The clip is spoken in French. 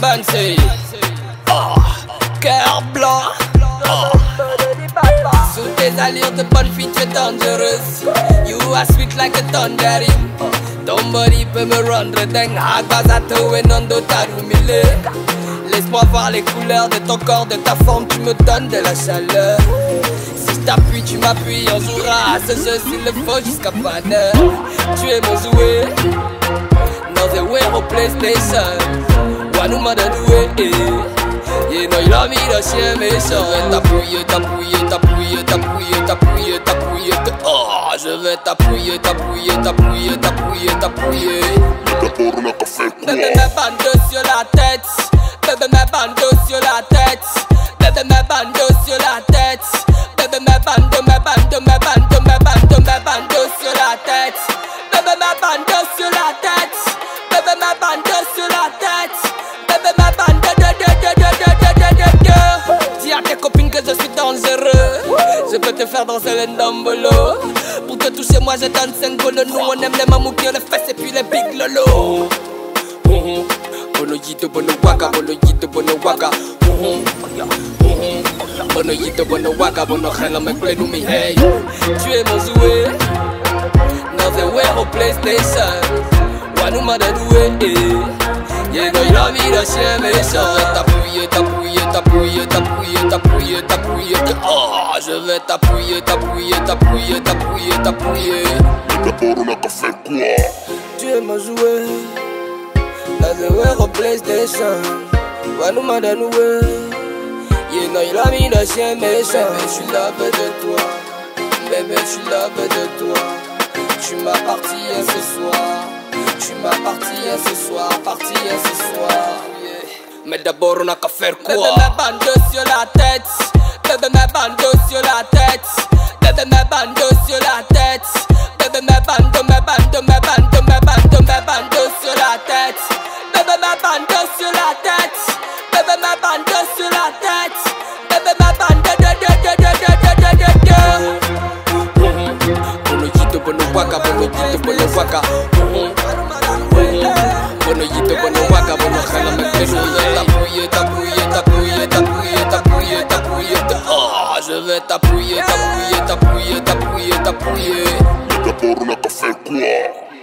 Banksy. Oh, cœur blanc. Sous tes allures de bonne fille, tu es dangereuse. You are sweet like a tangerine. Ton body peut me rendre dingue. Agbazato et non d'otarumile. Laisse-moi voir les couleurs de ton corps, de ta forme, tu me donnes de la chaleur. Si je t'appuie, tu m'appuies, on jouera à ce jeu s'il le faut jusqu'à pas. Tu es mon jouet, dans the way au PlayStation. Je vais t'appuyer, t'appuyer, t'appuyer, t'appuyer, t'appuyer, t'appuyer, oh, je vais t'appuyer, t'appuyer, t'appuyer, t'appuyer, t'appuyer. Bébé me bando sur la tête Bébé me bando sur la tête Copines que je suis dangereux Je peux te faire danser les ndombolo Pour te toucher moi je donne 5 golos Nous on aime les mamouki, les fesses et puis les big lolo. Bono yito bono waka, bono yito bono waka. Bono yito bono waka, bono hello me play me hey. Tu es mon jouet, dans the way au PlayStation. Wanuma de doué, yeah, no, il a mis le chien méchant. T'appuyer, t'appuyer, t'appuyer, t'appuyer, t'appuyer, t'appuyer. Oh, je vais t'appuyer, t'appuyer, t'appuyer, t'appuyer, t'appuyer. D'abord on a qu'à faire quoi? Tu es mon jouet. Dans the way au PlayStation Wanuma de noué You know il a mis le chien méchant. Bébé je suis là de toi. Bébé je suis là de toi. Tu m'appartiens ce soir. Tu m'appartiens ce soir Appartiens ce soir yeah. Mais d'abord on a qu'à faire quoi Bébé me bando sur la tête Bébé me bando sur la tête Bébé me bando sur la tête Bébé me bando, me bando, me bando, me bando, me bando sur la tête Bébé me bando sur la tête Bébé me bando sur la tête Bébé me bando de de de de de de de de Bono yito bono waka, bono yito bono waka Bono yito bono waka, bono jala me pleno T'appuyer, t'appuyer, t'appuyer, t'appuyer, t'appuyer, t'appuyer Oh, je vais t'appuyer, t'appuyer, t'appuyer, t'appuyer, t'appuyer D'abord on a qu'à faire quoi?